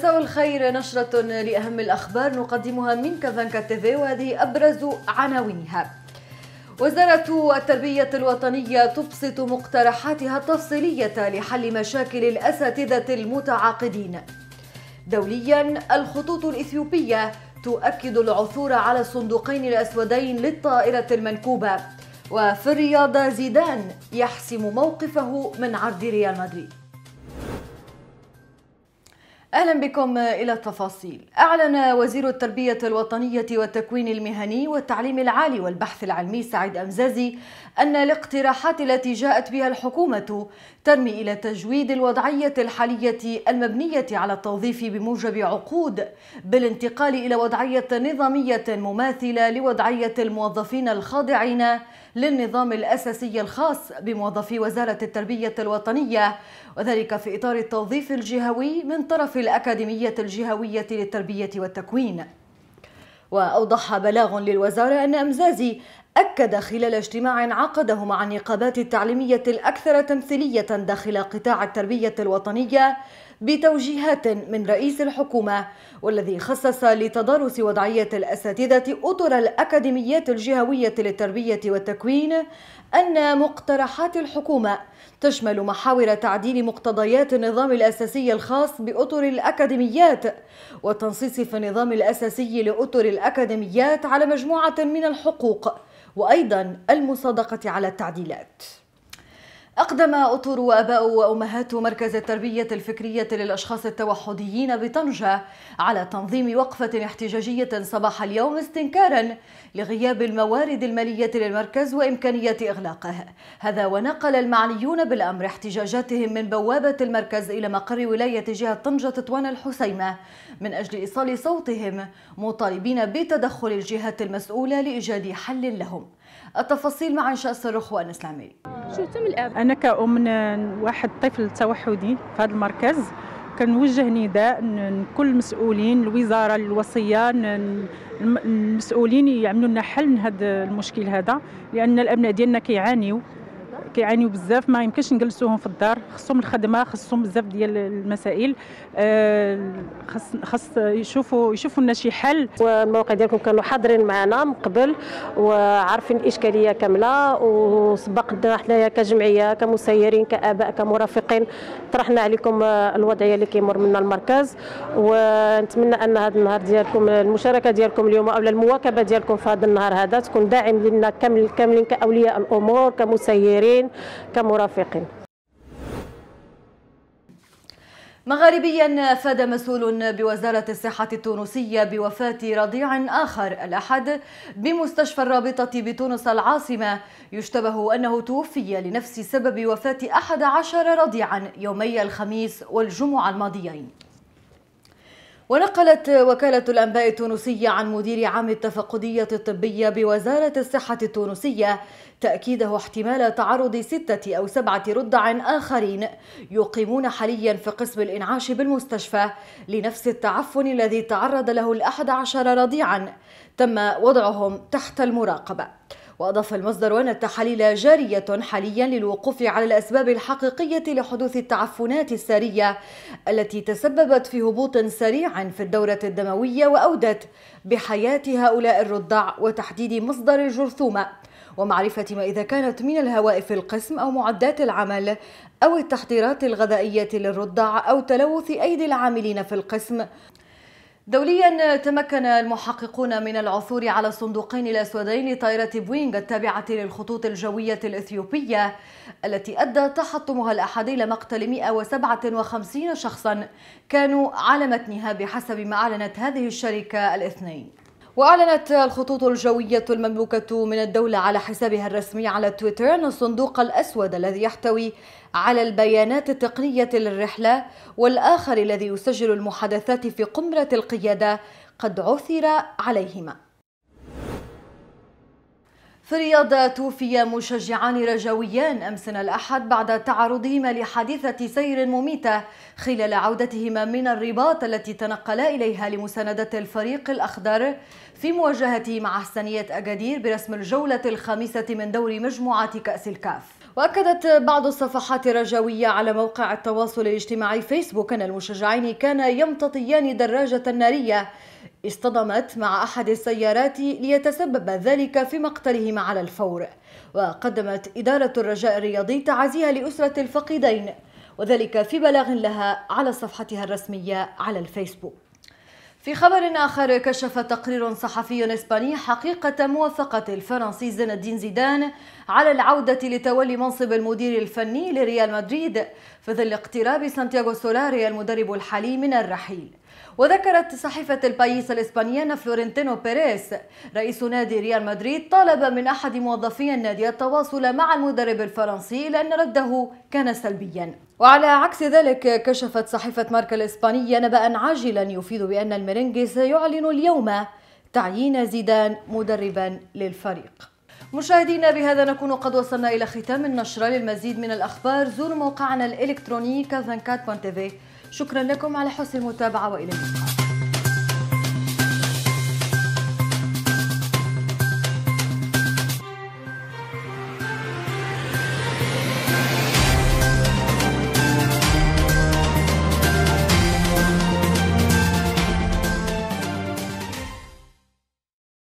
مساء الخير. نشرة لأهم الأخبار نقدمها من كافانكا تيفي وهذه أبرز عناوينها. وزارة التربية الوطنية تبسط مقترحاتها التفصيلية لحل مشاكل الأساتذة المتعاقدين. دوليا الخطوط الإثيوبية تؤكد العثور على الصندوقين الأسودين للطائرة المنكوبة. وفي الرياضة زيدان يحسم موقفه من عرض ريال مدريد. أهلا بكم إلى التفاصيل. أعلن وزير التربية الوطنية والتكوين المهني والتعليم العالي والبحث العلمي سعيد أمزازي أن الاقتراحات التي جاءت بها الحكومة ترمي إلى تجويد الوضعية الحالية المبنية على التوظيف بموجب عقود بالانتقال إلى وضعية نظامية مماثلة لوضعية الموظفين الخاضعين للنظام الأساسي الخاص بموظفي وزارة التربية الوطنية وذلك في إطار التوظيف الجهوي من طرف الأكاديمية الجهوية للتربية والتكوين. وأوضح بلاغ للوزارة أن أمزازي أكد خلال اجتماع عقده مع النقابات التعليمية الأكثر تمثيلية داخل قطاع التربية الوطنية بتوجيهات من رئيس الحكومة والذي خصص لتدارس وضعية الأساتذة أطر الأكاديميات الجهوية للتربية والتكوين أن مقترحات الحكومة تشمل محاور تعديل مقتضيات النظام الأساسي الخاص بأطر الأكاديميات والتنصيص في النظام الأساسي لأطر الأكاديميات على مجموعة من الحقوق وأيضا المصادقة على التعديلات. أقدم أطر وأباء وأمهات مركز التربية الفكرية للأشخاص التوحديين بطنجة على تنظيم وقفة احتجاجية صباح اليوم استنكارا لغياب الموارد المالية للمركز وإمكانية إغلاقه. هذا ونقل المعنيون بالأمر احتجاجاتهم من بوابة المركز إلى مقر ولاية جهة طنجة تطوان الحسيمة. من أجل إيصال صوتهم مطالبين بتدخل الجهات المسؤولة لإيجاد حل لهم. التفاصيل مع انشاء الصاروخ وانس العميري شو تم الأب؟ أنا كأم واحد طفل توحدي في هذا المركز. كنوجه نداء لكل المسؤولين الوزارة الوصية المسؤولين يعملوا لنا حل لهذا المشكل هذا لأن الأبناء ديالنا كيعانيو. كيعانيو بزاف ما يمكنش نجلسوهم في الدار خصهم الخدمة خصهم بزاف ديال المسائل. آه، خص خص يشوفوا يشوفوا لنا شي حل. والمواقع ديالكم كانوا حاضرين معنا من قبل وعارفين الإشكالية كاملة وسبقنا حنايا كجمعية كمسيرين كآباء كمرافقين. طرحنا عليكم الوضعية اللي كيمر منا المركز. ونتمنى أن هذا النهار ديالكم المشاركة ديالكم اليوم أو المواكبة ديالكم في هذا النهار هذا تكون داعم لنا كامل كاملين كأولياء الأمور كمسيرين. كمرافقين. مغاربيا افاد مسؤول بوزارة الصحة التونسية بوفاة رضيع آخر الأحد بمستشفى الرابطة بتونس العاصمة. يشتبه أنه توفي لنفس سبب وفاة أحد عشر رضيعا يومي الخميس والجمعة الماضيين. ونقلت وكالة الأنباء التونسية عن مدير عام التفقدية الطبية بوزارة الصحة التونسية تأكيده احتمال تعرض ستة أو سبعة رضع آخرين يقيمون حاليا في قسم الإنعاش بالمستشفى لنفس التعفن الذي تعرض له الأحد عشر رضيعا. تم وضعهم تحت المراقبة. وأضاف المصدر أن التحاليل جارية حاليا للوقوف على الأسباب الحقيقية لحدوث التعفنات السارية التي تسببت في هبوط سريع في الدورة الدموية وأودت بحياة هؤلاء الرضع وتحديد مصدر الجرثومة ومعرفة ما إذا كانت من الهواء في القسم أو معدات العمل أو التحضيرات الغذائية للرضع أو تلوث أيدي العاملين في القسم دوليا تمكن المحققون من العثور على الصندوقين الأسودين لطائرة بوينغ التابعة للخطوط الجوية الإثيوبية التي أدى تحطمها الأحد إلى مقتل 157 شخصا كانوا على متنها بحسب ما أعلنت هذه الشركة الاثنين. وأعلنت الخطوط الجوية المملوكة من الدولة على حسابها الرسمي على تويتر أن الصندوق الأسود الذي يحتوي على البيانات التقنية للرحلة والآخر الذي يسجل المحادثات في قمرة القيادة قد عثر عليهما. في الرياض توفي مشجعان رجويان أمس الأحد بعد تعرضهما لحادثة سير مميتة خلال عودتهما من الرباط التي تنقلا إليها لمساندة الفريق الأخضر في مواجهته مع حسنية أكادير برسم الجولة الخامسة من دور مجموعات كأس الكاف. وأكدت بعض الصفحات الرجوية على موقع التواصل الاجتماعي فيسبوك أن المشجعين كانا يمتطيان دراجة نارية اصطدمت مع أحد السيارات ليتسبب ذلك في مقتلهما على الفور وقدمت إدارة الرجاء الرياضي تعازيها لأسرة الفقيدين وذلك في بلاغ لها على صفحتها الرسمية على الفيسبوك. في خبر آخر كشف تقرير صحفي إسباني حقيقة موافقة الفرنسي زين الدين زيدان على العودة لتولي منصب المدير الفني لريال مدريد في ظل اقتراب سانتياغو سولاري المدرب الحالي من الرحيل. وذكرت صحيفة البايس الإسبانية أن فلورنتينو بيريس. رئيس نادي ريال مدريد طلب من أحد موظفي النادي التواصل مع المدرب الفرنسي لأن رده كان سلبيا. وعلى عكس ذلك كشفت صحيفة ماركا الإسبانية نبأ عاجلا يفيد بأن الميرينجي سيعلن اليوم تعيين زيدان مدربا للفريق. مشاهدينا بهذا نكون قد وصلنا إلى ختام النشرة. للمزيد من الأخبار زوروا موقعنا الإلكتروني كافنكات شكرا لكم على حسن المتابعة وإلى اللقاء.